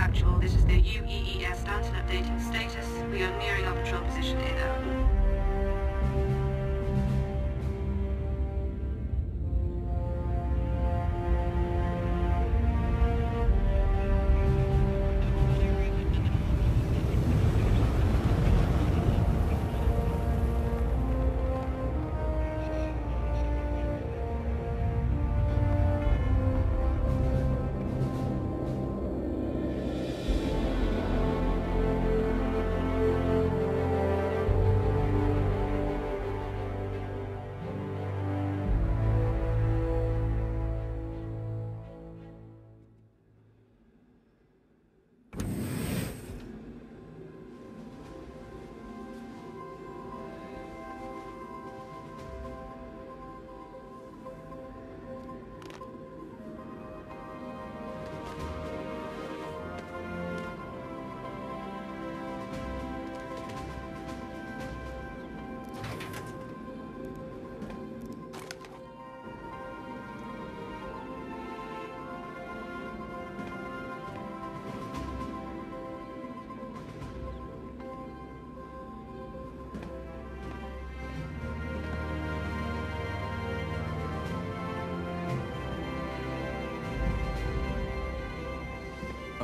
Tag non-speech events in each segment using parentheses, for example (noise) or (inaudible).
Actual, this is the UEES Stanton updating status. We are nearing our patrol position in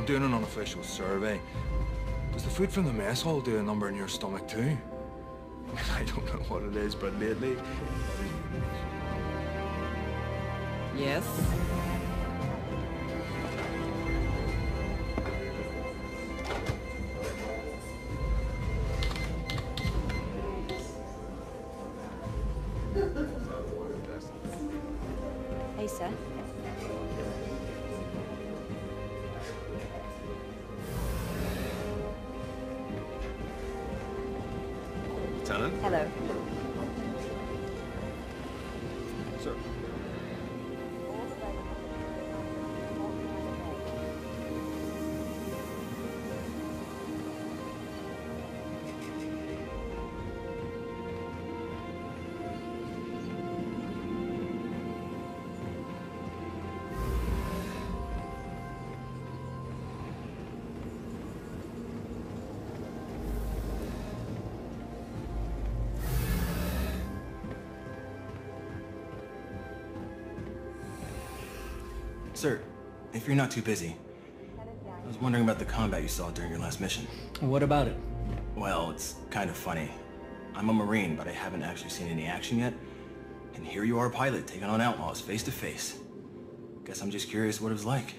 doing an unofficial survey. Does the food from the mess hall do a number in your stomach too? (laughs) I don't know what it is, but lately... Yes? Sir, if you're not too busy, I was wondering about the combat you saw during your last mission. What about it? Well, it's kind of funny. I'm a Marine, but I haven't actually seen any action yet. And here you are, a pilot, taking on outlaws face to face. Guess I'm just curious what it was like.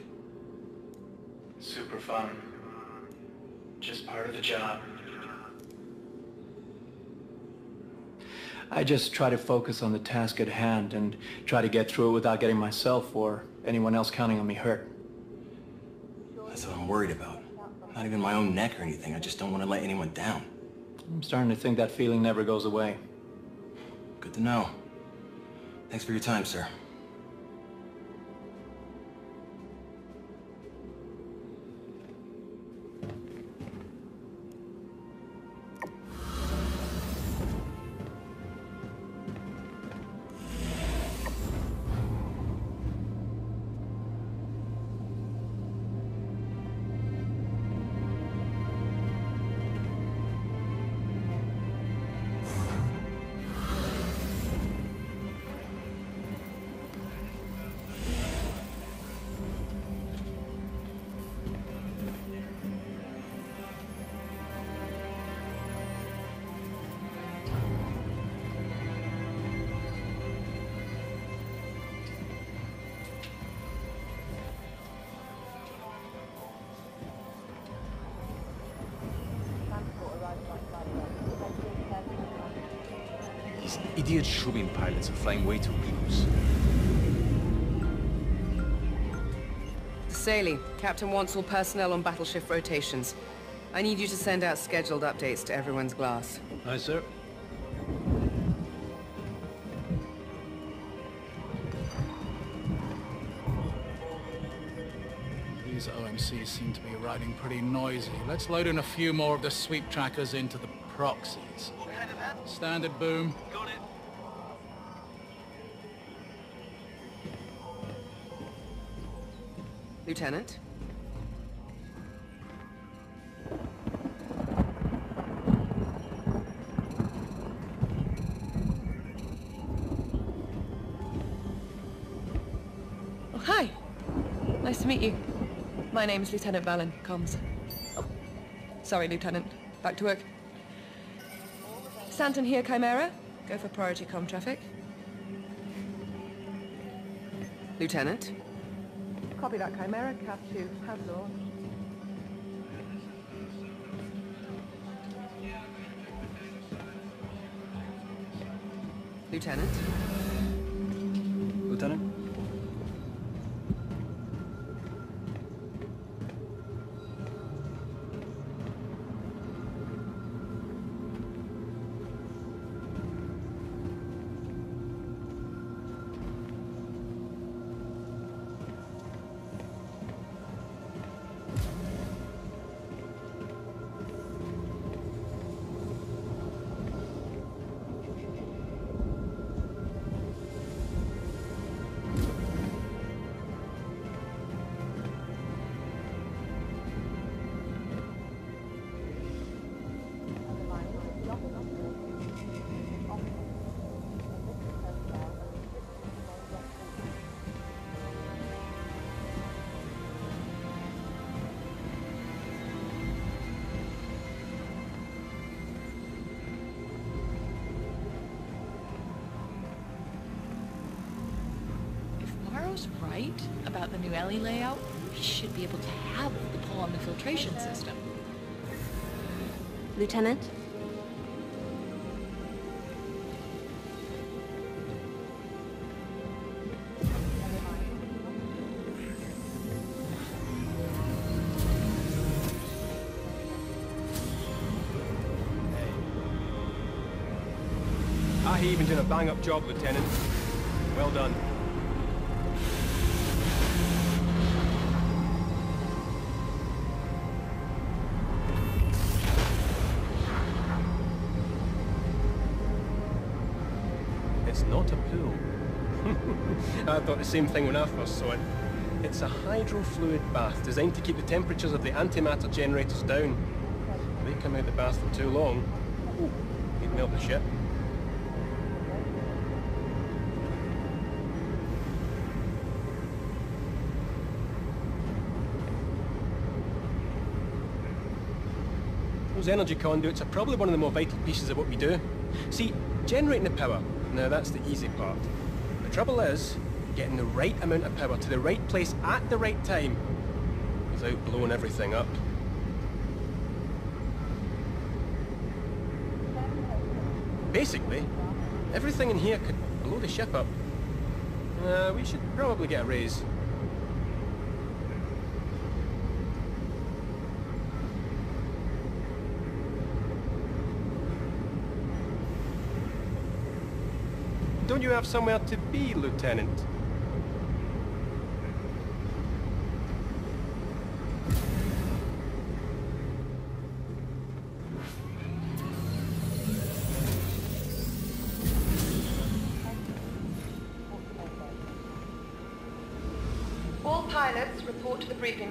Super fun. Just part of the job. Just try to focus on the task at hand and try to get through it without getting myself or anyone else counting on me hurt. That's what I'm worried about. Not even my own neck or anything. I just don't want to let anyone down. I'm starting to think that feeling never goes away. Good to know. Thanks for your time, sir. Idiot Shubin pilots are flying way too close. Saley, Captain wants all personnel on battleship rotations. I need you to send out scheduled updates to everyone's glass. Aye, sir. These OMCs seem to be riding pretty noisy. Let's load in a few more of the sweep trackers into the proxies. Standard boom. Lieutenant? Oh, hi. Nice to meet you. My name is Lieutenant Valen, comms. Oh, sorry, Lieutenant. Back to work. Stanton here, Chimera. Go for priority com traffic. Lieutenant? Copy that, Chimera. Cap 2. Have launch. Lieutenant? Lieutenant? Right about the new alley layout, we should be able to have the pull on the filtration system. Lieutenant? I even did a bang-up job, Lieutenant. Well done. Same thing when I first saw it. It's a hydrofluid bath designed to keep the temperatures of the antimatter generators down. If they come out the bath for too long, ooh, they'd melt the ship. Those energy conduits are probably one of the more vital pieces of what we do. See, generating the power, now that's the easy part. The trouble is, getting the right amount of power to the right place at the right time, without blowing everything up. Basically, everything in here could blow the ship up. Uh, we should probably get a raise. Don't you have somewhere to be, Lieutenant?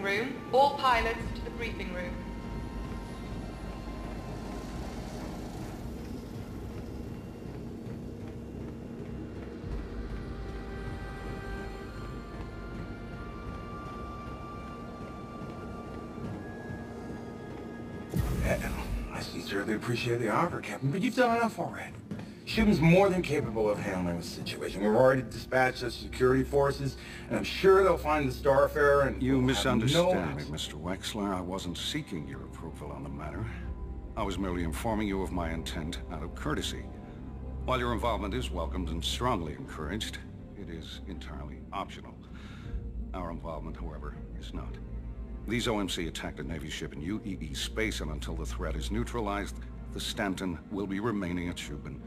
Room. All pilots to the briefing room. I sincerely appreciate the offer, Captain, but you've done enough already. Shubin's more than capable of handling the situation. We've already dispatched the security forces, and I'm sure they'll find the Starfarer and... You misunderstand no... me, Mr. Wexler. I wasn't seeking your approval on the matter. I was merely informing you of my intent out of courtesy. While your involvement is welcomed and strongly encouraged, it is entirely optional. Our involvement, however, is not. These OMC attacked a Navy ship in UEE space, and until the threat is neutralized, the Stanton will be remaining at Shubin,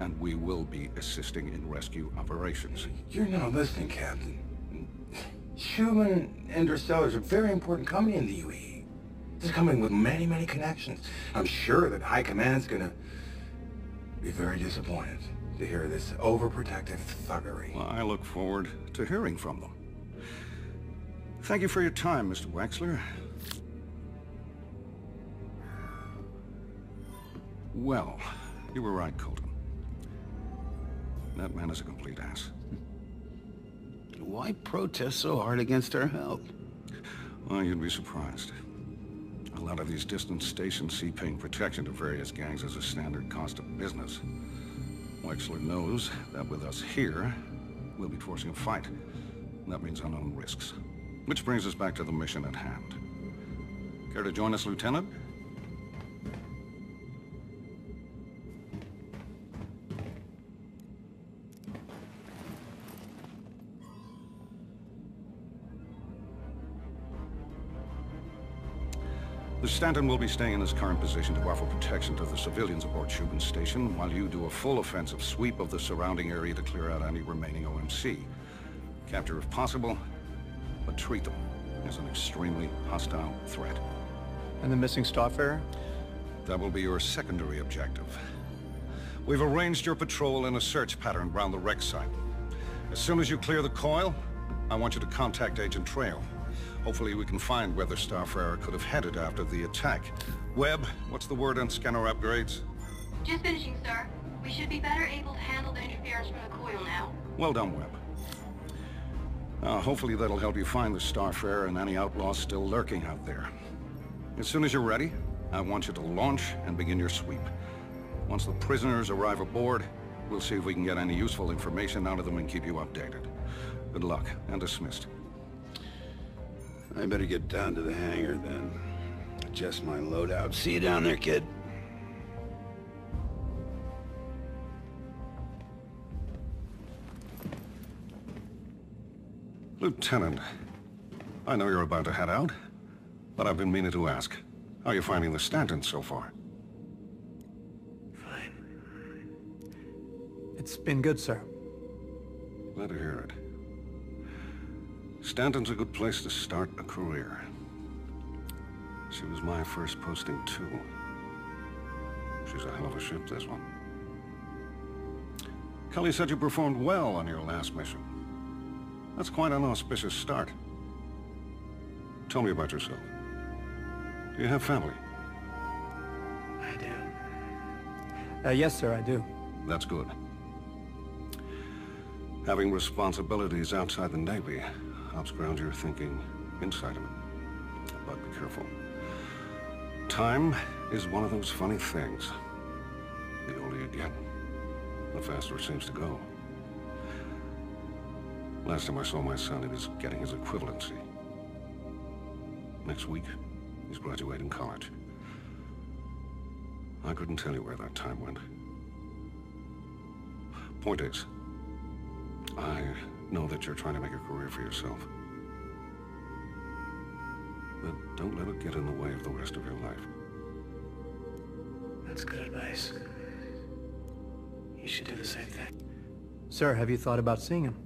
and we will be assisting in rescue operations. You're not listening, Captain. Shubin Interstellar is a very important company in the UEE. It's a company with many, many connections. I'm sure that High Command's gonna be very disappointed to hear this overprotective thuggery. Well, I look forward to hearing from them. Thank you for your time, Mr. Wexler. Well, you were right, Colton. That man is a complete ass. Why protest so hard against our help? Well, you'd be surprised. A lot of these distant stations see paying protection to various gangs as a standard cost of business. Wexler knows that with us here, we'll be forcing a fight. That means unknown risks. Which brings us back to the mission at hand. Care to join us, Lieutenant? Stanton will be staying in his current position to offer protection to the civilians aboard Shubin Station, while you do a full offensive sweep of the surrounding area to clear out any remaining OMC. Capture if possible, but treat them as an extremely hostile threat. And the missing Starfarer? That will be your secondary objective. We've arranged your patrol in a search pattern around the wreck site. As soon as you clear the coil, I want you to contact Agent Trail. Hopefully we can find where the Starfarer could have headed after the attack. Webb, what's the word on scanner upgrades? Just finishing, sir. We should be better able to handle the interference from the coil now. Well done, Webb. Uh, hopefully that'll help you find the Starfarer and any outlaws still lurking out there. As soon as you're ready, I want you to launch and begin your sweep. Once the prisoners arrive aboard, we'll see if we can get any useful information out of them and keep you updated. Good luck, and dismissed. I better get down to the hangar then. Adjust my loadout. See you down there, kid. Lieutenant, I know you're about to head out, but I've been meaning to ask. How are you finding the Stanton so far? Fine. It's been good, sir. Glad to hear it. Stanton's a good place to start a career. She was my first posting, too. She's a hell of a ship, this one. Kelly said you performed well on your last mission. That's quite an auspicious start. Tell me about yourself. Do you have family? I do. Uh, yes, sir, I do. That's good. Having responsibilities outside the Navy helps ground your thinking inside of it. But be careful. Time is one of those funny things. The older you get, the faster it seems to go. Last time I saw my son, he was getting his equivalency. Next week, he's graduating college. I couldn't tell you where that time went. Point is, I know that you're trying to make a career for yourself. But don't let it get in the way of the rest of your life. That's good advice. You should do the same thing. Sir, have you thought about seeing him?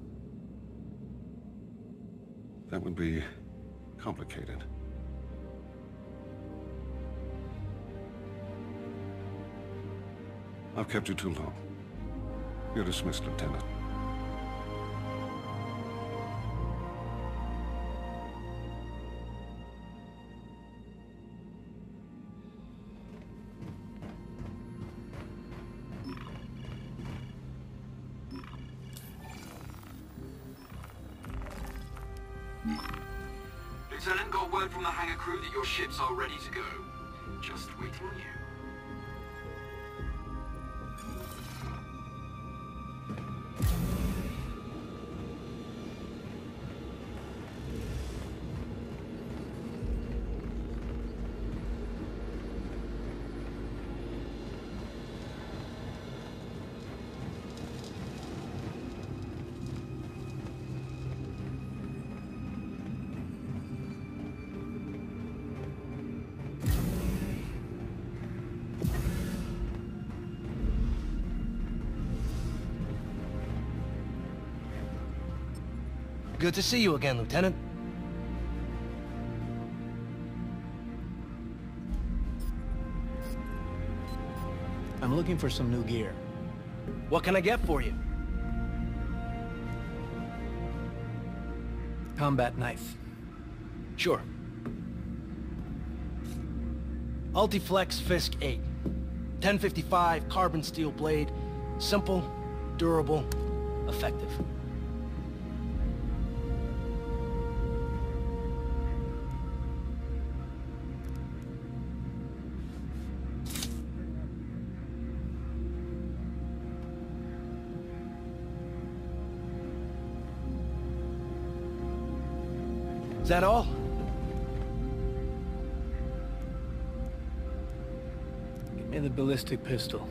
That would be complicated. I've kept you too long. You're dismissed, Lieutenant. Lieutenant, Good to see you again, Lieutenant. I'm looking for some new gear. What can I get for you? Combat knife. Sure. Ultiflex Fisk 8. 1055 carbon steel blade. Simple, durable, effective. Ballistic pistol.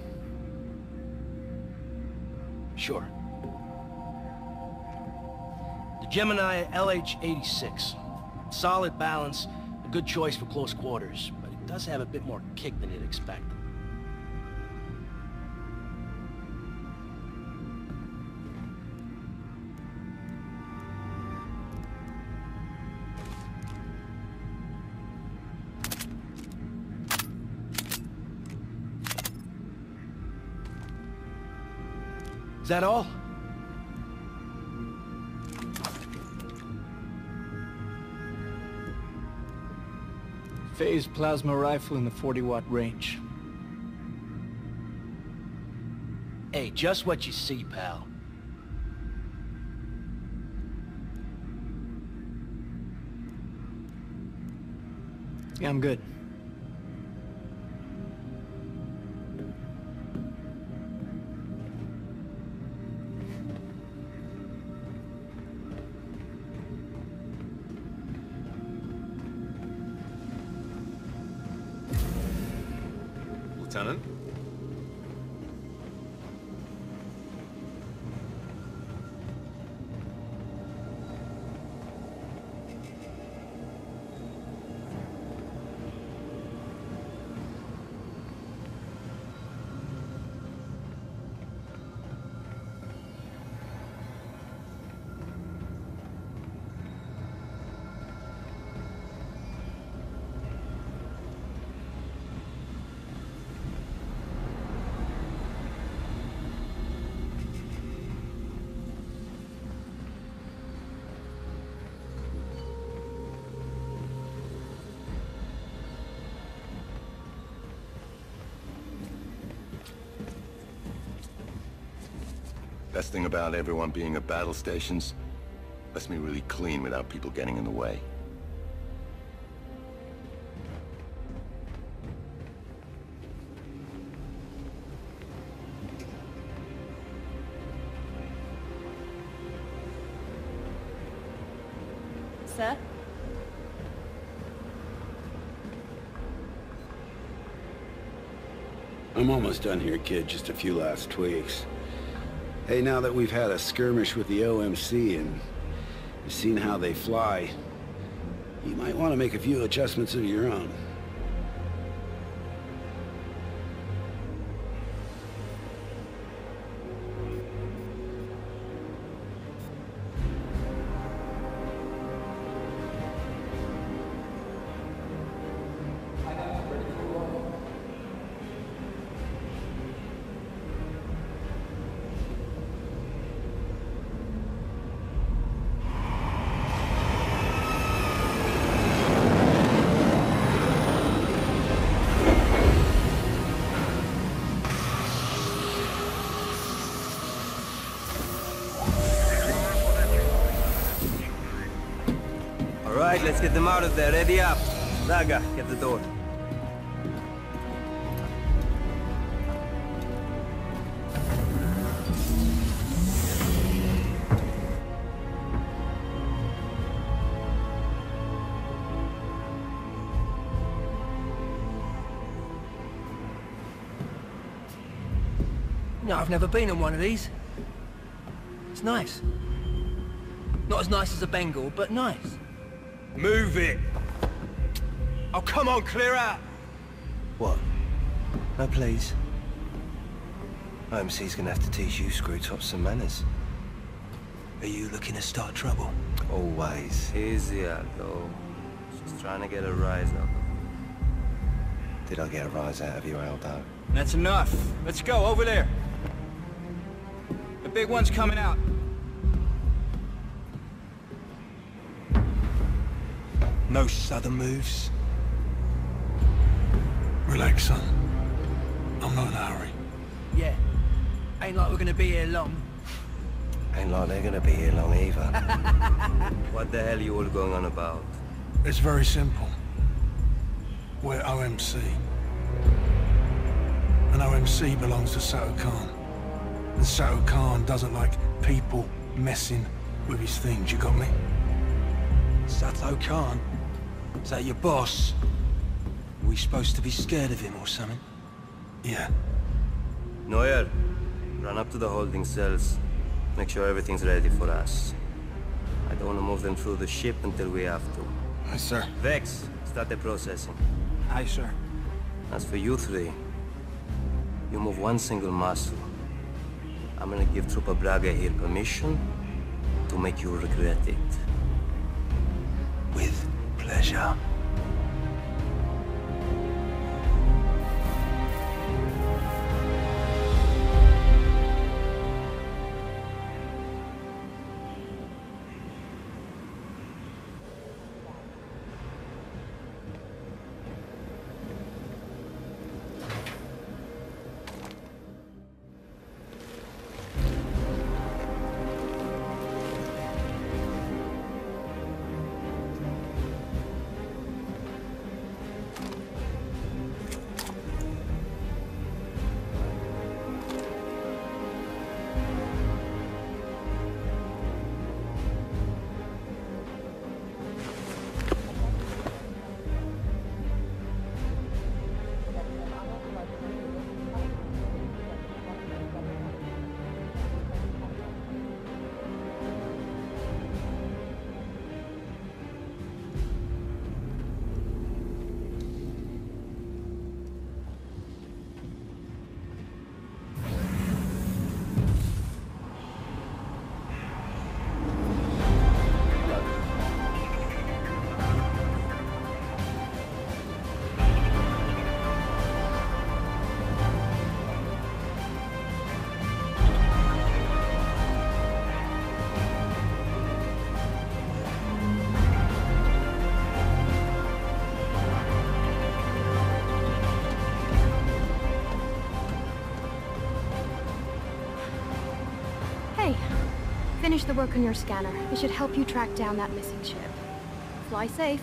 Sure. The Gemini LH-86. Solid balance, a good choice for close quarters, but it does have a bit more kick than you'd expect. Is that all? Phased plasma rifle in the 40 watt range. Hey, just what you see, pal. Yeah, I'm good. About everyone being at battle stations, lets me really clean without people getting in the way. Sir? I'm almost done here, kid. Just a few last tweaks. Hey, now that we've had a skirmish with the OMC and seen how they fly, you might want to make a few adjustments of your own. Right, let's get them out of there. Ready up. Naga, get the door. No, I've never been on one of these. It's nice. Not as nice as a Bengal, but nice. Move it! Oh, come on, clear out! What? No, please. OMC's gonna have to teach you screw tops some manners. Are you looking to start trouble? Always. Easy, though. Just trying to get a rise out of you. Did I get a rise out of you, Aldo? That's enough. Let's go, over there. The big one's coming out. No sudden moves. Relax, son. I'm not in a hurry. Yeah. Ain't like we're gonna be here long. Ain't like they're gonna be here long either. (laughs) what the hell are you all going on about? It's very simple. We're OMC. And OMC belongs to Sato Khan. And Sato Khan doesn't like people messing with his things, you got me? Sato Khan? Is that your boss? Are we supposed to be scared of him or something? Yeah. Neuer, run up to the holding cells. Make sure everything's ready for us. I don't want to move them through the ship until we have to. Aye, sir. Vex, start the processing. Aye, sir. As for you three, you move one single muscle. I'm gonna give Trooper Braga here permission to make you regret it. With déjà. Finish the work on your scanner. It should help you track down that missing ship. Fly safe.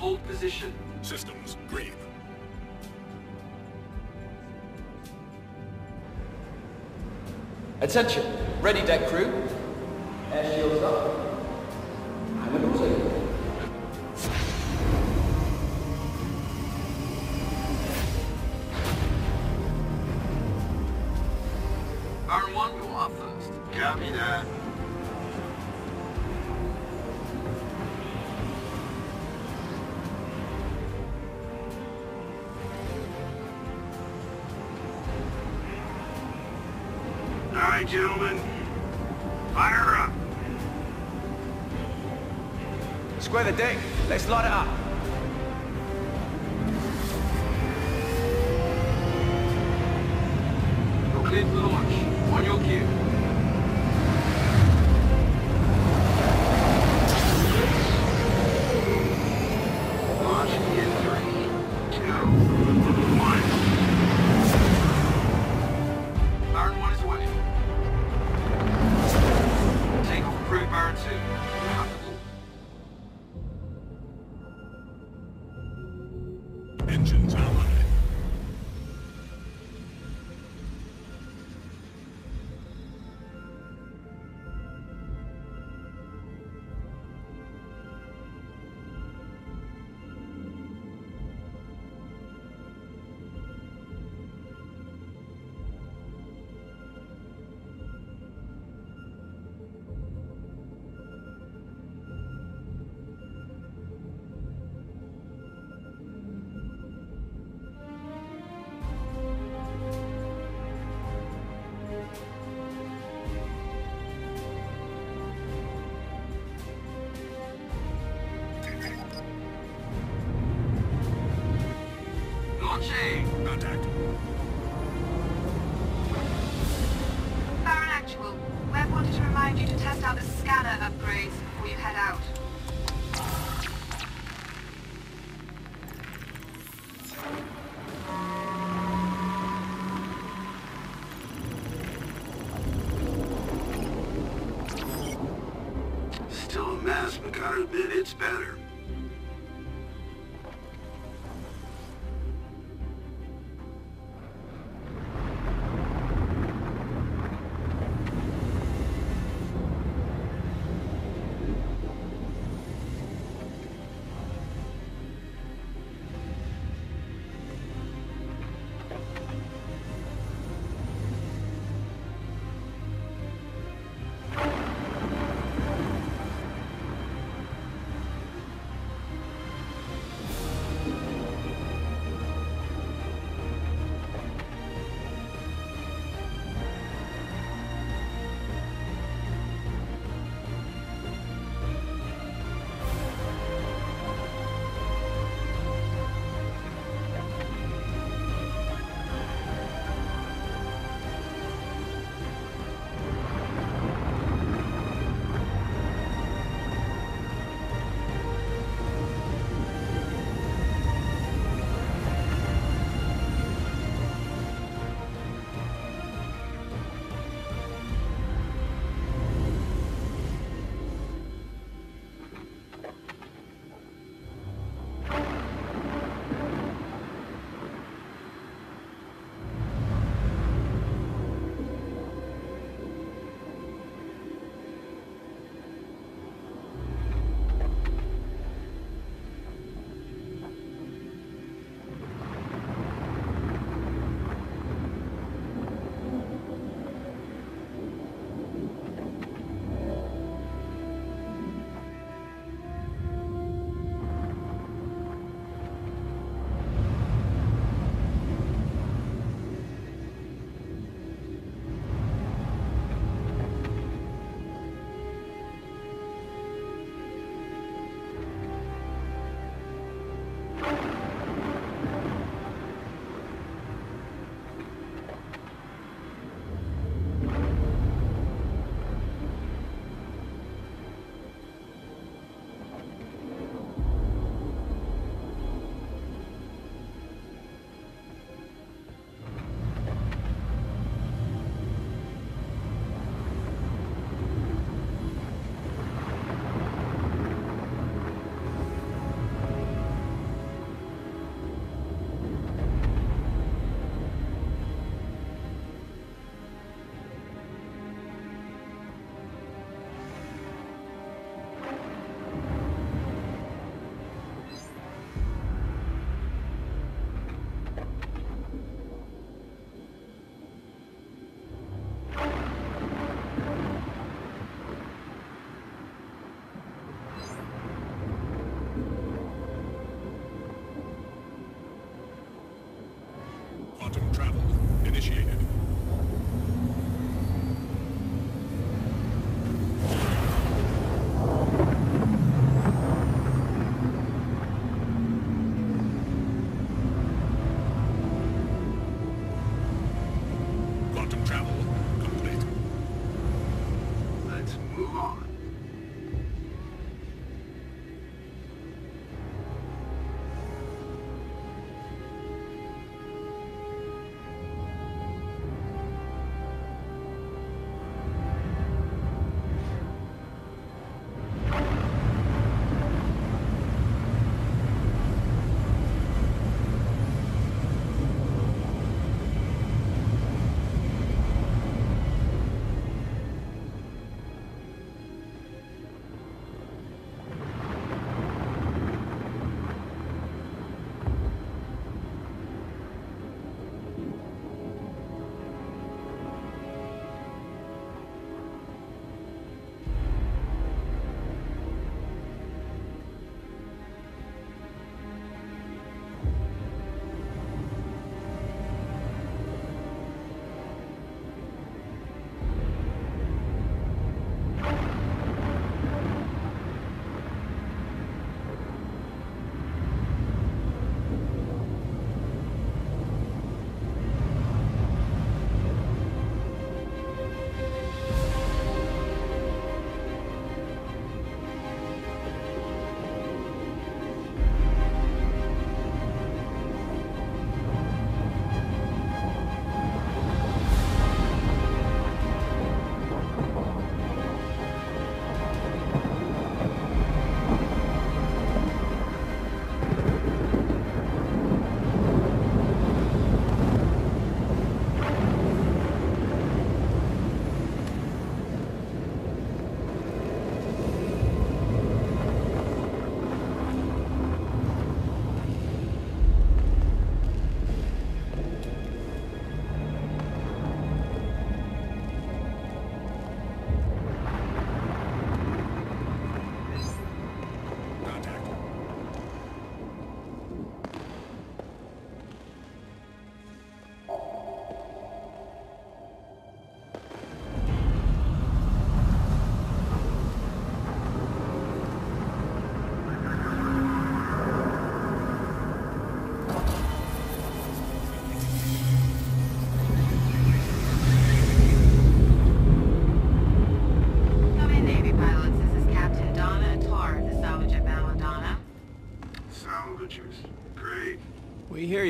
Hold position. Systems green. Attention. Ready, deck crew.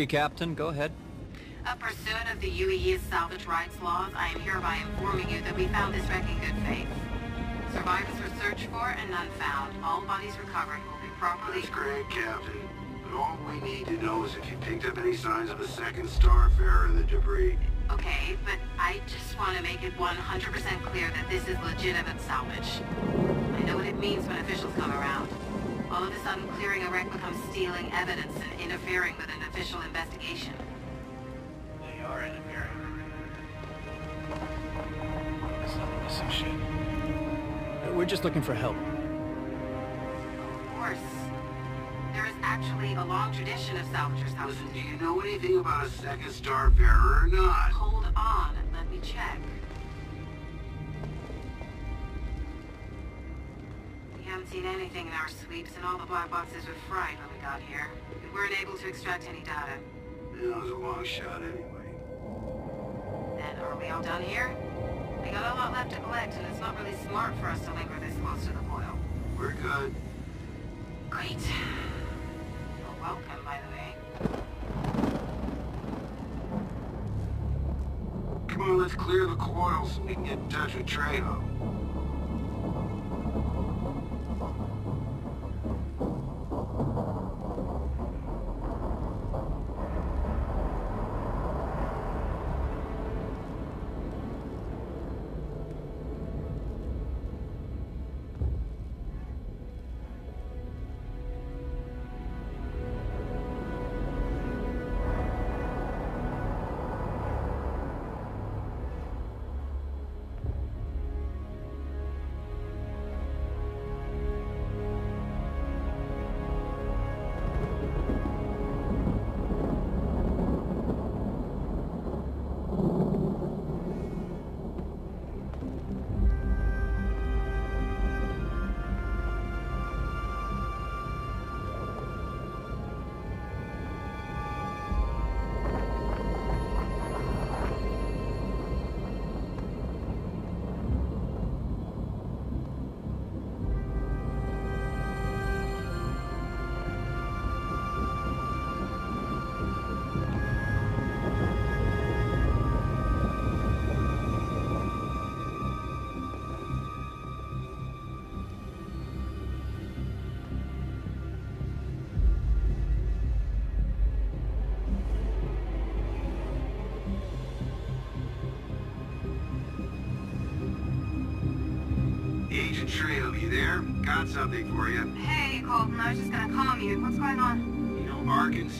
You, Captain. Go ahead. A pursuant of the UEE's salvage rights laws, I am hereby informing you that we found this wreck in good faith. Survivors were searched for and none found. All bodies recovered will be properly... That's great, Captain. But all we need to know is if you picked up any signs of a second Starfarer in the debris. Okay, but I just want to make it 100% clear that this is legitimate salvage. I know what it means when officials come around. All of a sudden, clearing a wreck becomes stealing evidence and interfering with an official investigation. They are interfering. Some shit. We're just looking for help. Of course. There is actually a long tradition of salvagers houses. Listen, do you know anything about a second Starfarer or not? Hold on, let me check. Seen anything in our sweeps, and all the black boxes were fried when we got here. We weren't able to extract any data. Yeah, it was a long shot anyway. Then are we all done here? We got a lot left to collect, and it's not really smart for us to linger this close to the boil. We're good. Great. You're welcome, by the way. Come on, let's clear the coils so we can get in touch with Trejo.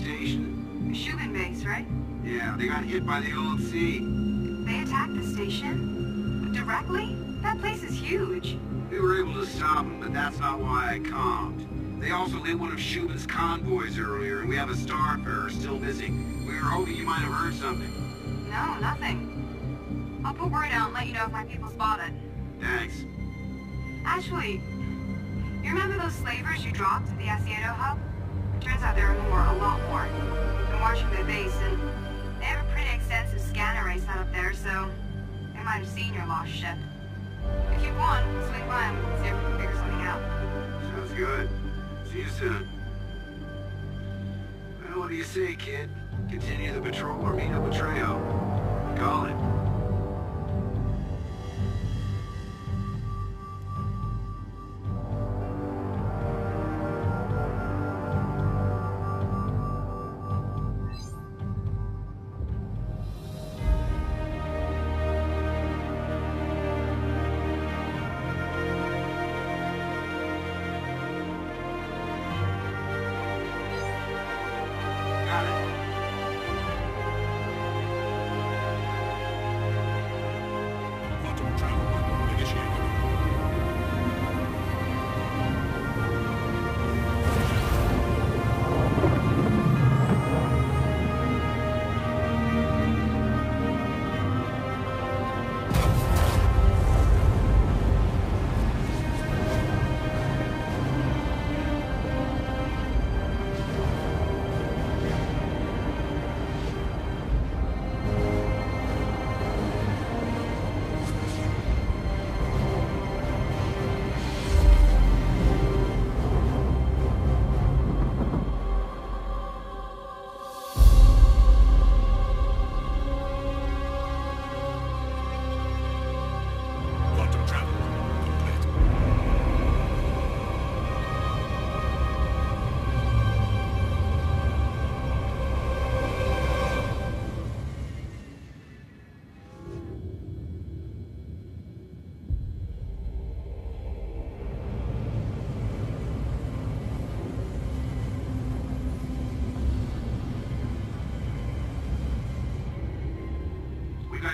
Station? Shubin base, right? Yeah, they got hit by the old sea. They attacked the station? Directly? That place is huge. We were able to stop them, but that's not why I calmed. They also hit one of Shubin's convoys earlier, and we have a Starfarer still missing. We were hoping you might have heard something. No, nothing. I'll put word out and let you know if my people spot it. Thanks. Actually, you remember those slavers you dropped at the Asiedo hub? Turns out there are more, a lot more. Been watching the base, and they have a pretty extensive scanner array set up there, so they might have seen your lost ship. If you want, swing by and see if we can figure something out. Sounds good. See you soon. Well, what do you say, kid? Continue the patrol or meet up with Trejo? Call it.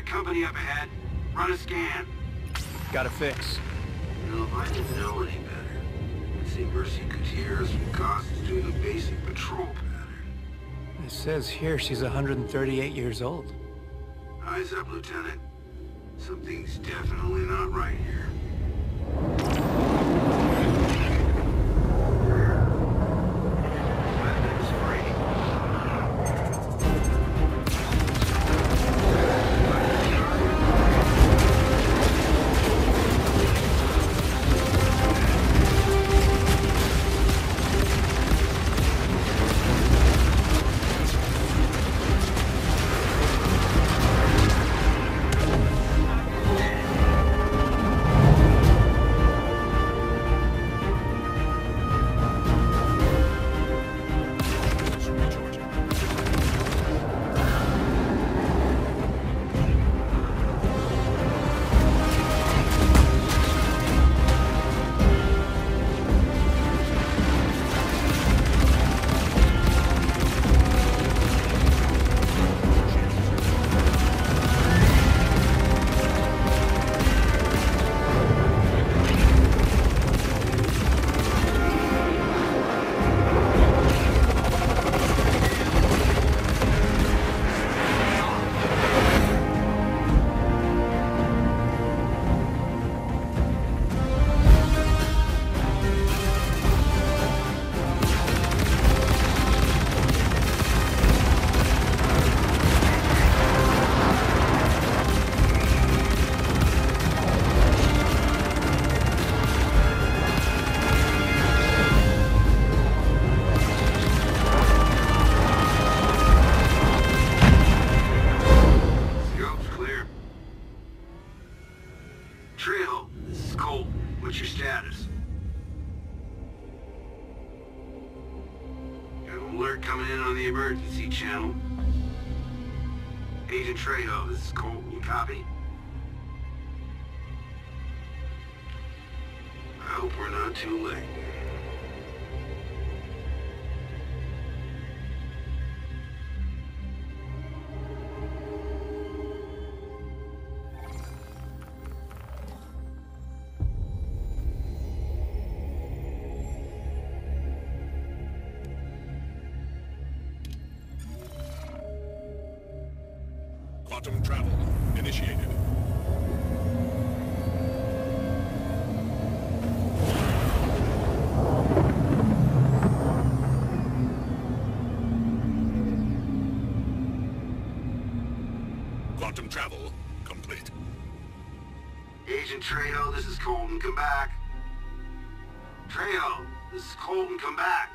Company up ahead. Run a scan. Got a fix. You know, if I didn't know any better, I'd see Mercy Gutierrez from Costs doing a basic patrol pattern. It says here she's 138 years old. Eyes up, Lieutenant. Something's definitely not right here. Too late. Quantum travel initiated. Trejo, this is Colton. Come back. Trejo, this is Colton. Come back.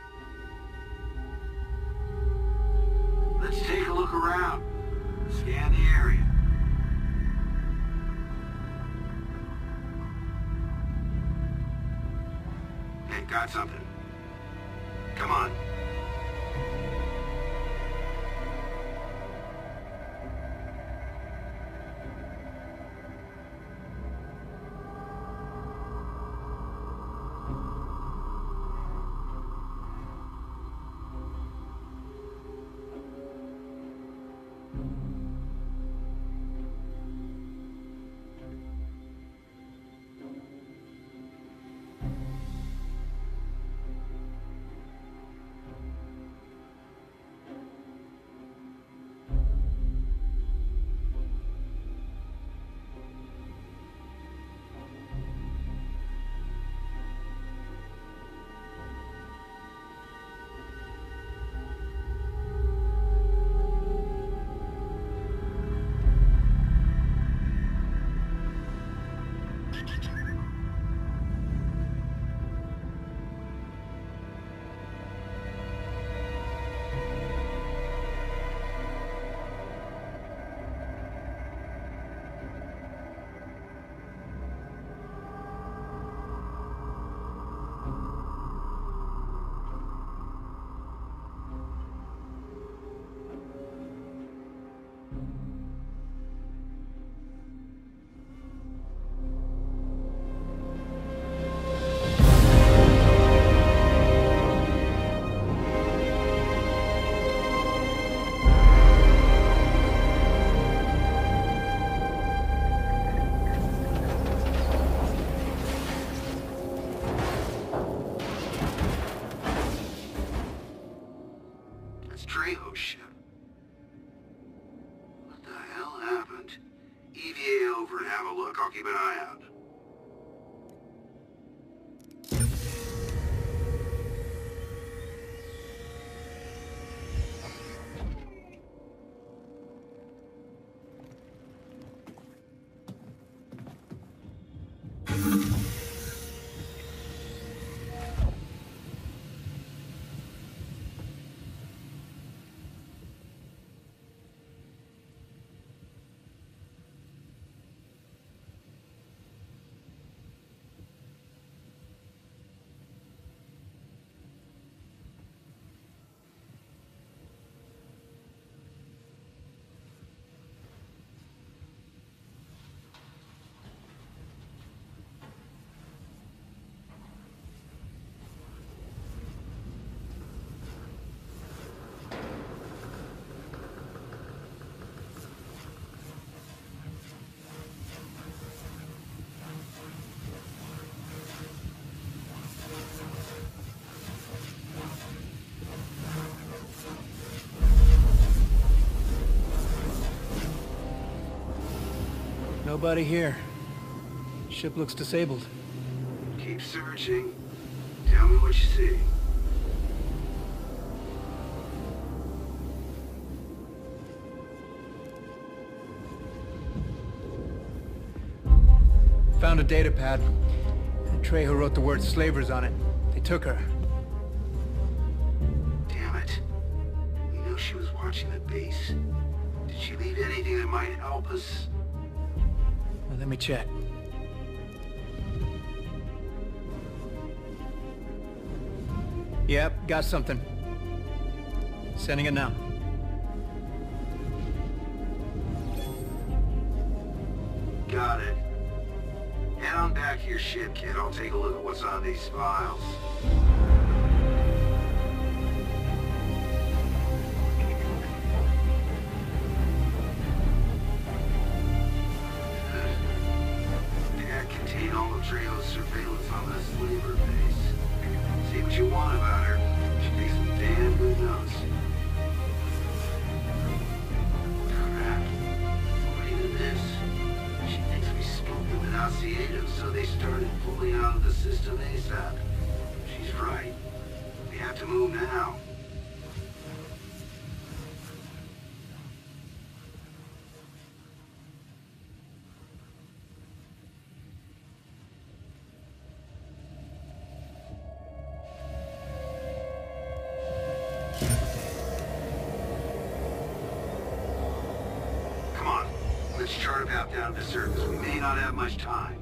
EVA over and have a look. I'll keep an eye out. Nobody here. Ship looks disabled. Keep searching. Tell me what you see. Found a data pad. Trejo wrote the word slavers on it. They took her. Damn it. We knew she was watching the base. Did she leave anything that might help us? Let me check. Yep, got something. Sending it now. Got it. Head on back to your ship, kid. I'll take a look at what's on these files. Let's chart a path down to the surface. We may not have much time.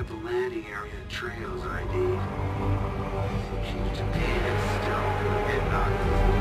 Up the landing area and trails I need. Chief Takeda still getting out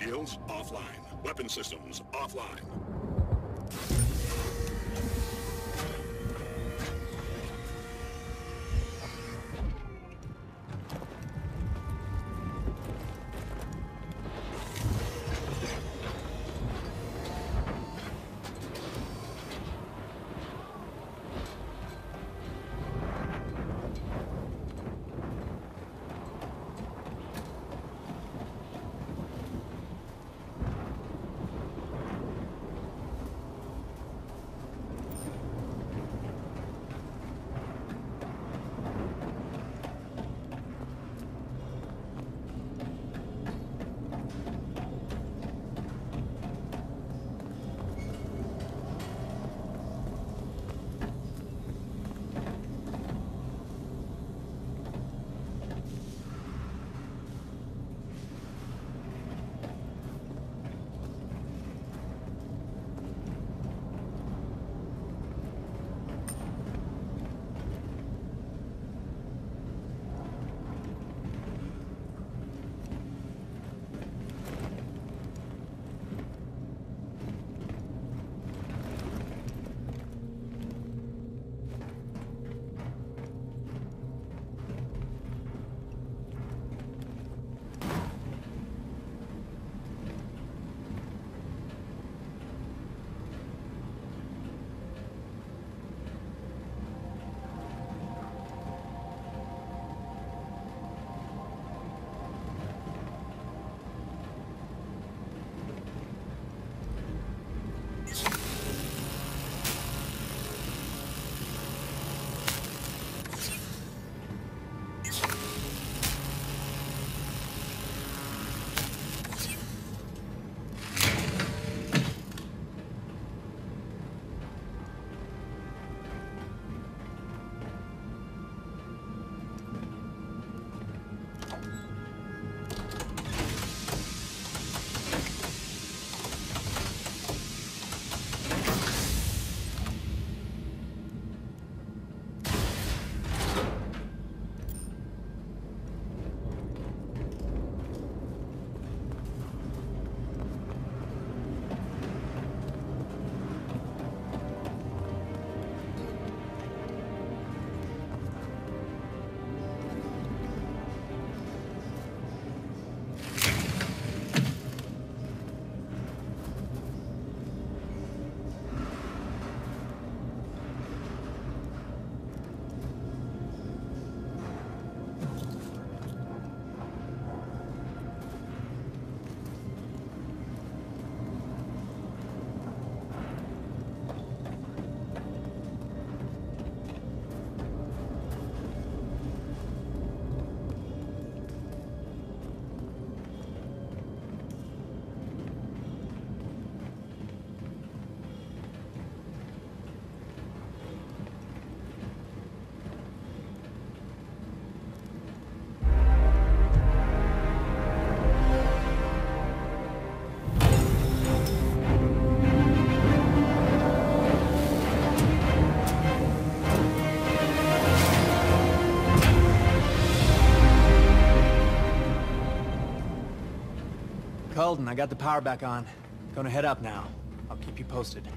Shields offline. Weapon systems offline. I got the power back on. Gonna head up now. I'll keep you posted.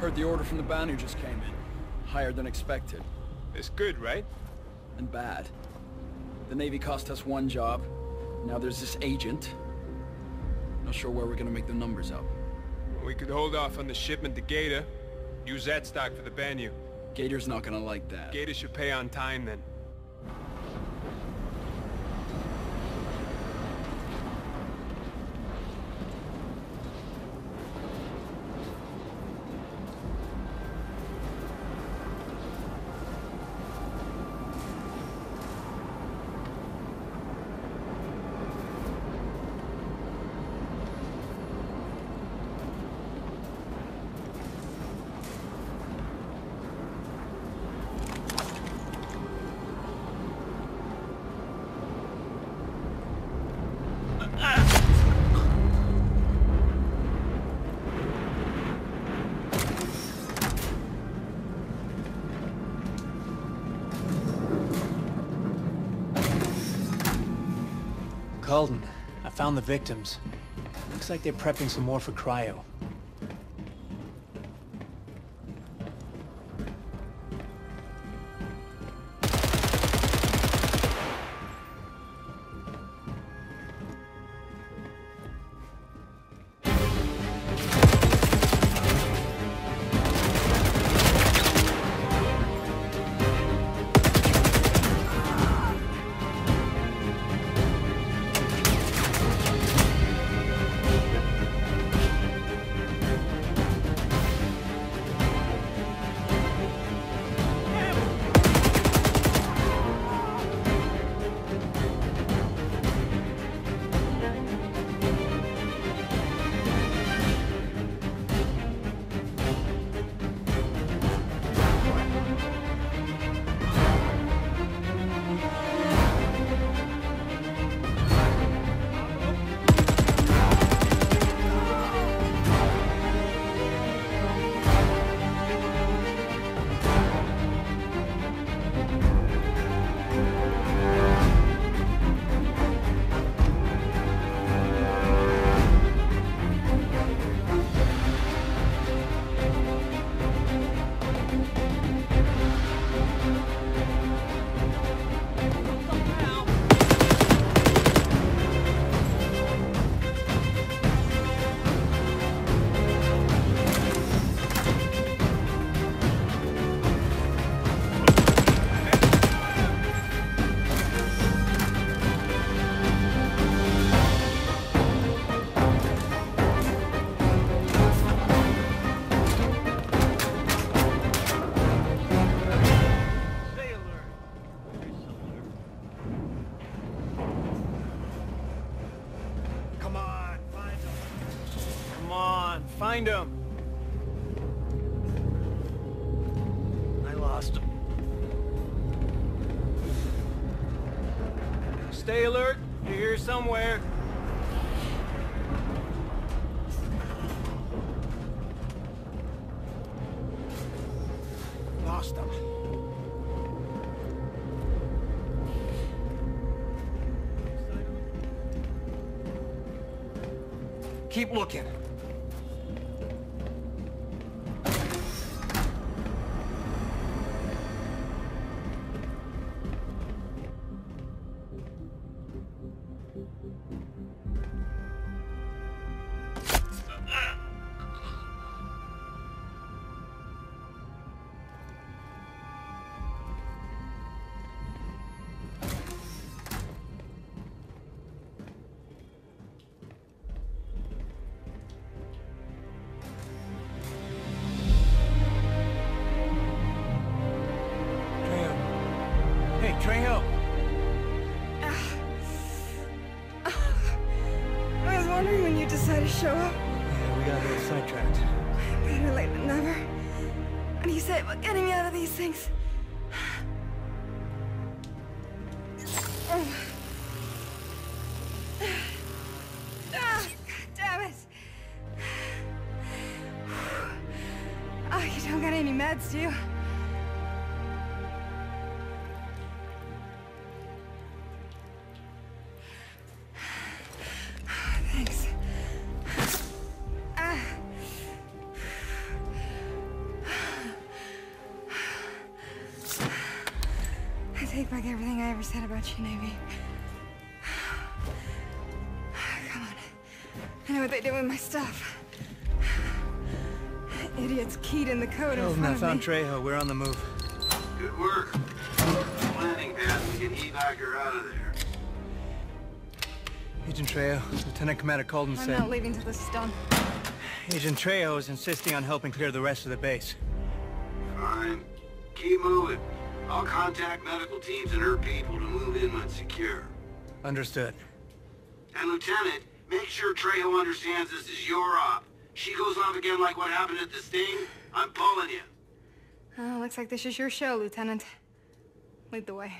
Heard the order from the Banu just came in. Higher than expected. It's good, right? And bad. The Navy cost us one job. Now there's this agent. Not sure where we're gonna make the numbers up. We could hold off on the shipment to Gator. Use that stock for the Banu. Gator's not gonna like that. Gator should pay on time then. Found the victims. Looks like they're prepping some more for cryo. Looking. Do you? Thanks. I take back everything I ever said about you, Navy. Come on. I know what they did with my stuff. Idiots keyed in the code in I front of found me. Trejo. We're on the move. Good work. Landing pad, we can evac her out of there. Agent Trejo, Lieutenant Commander Colden I'm said... not leaving till this is done. Agent Trejo is insisting on helping clear the rest of the base. Fine. Keep moving. I'll contact medical teams and her people to move in when secure. Understood. And Lieutenant, make sure Trejo understands this is your op. She goes off again like what happened at the Sting, I'm pulling you. Oh, looks like this is your show, Lieutenant. Lead the way.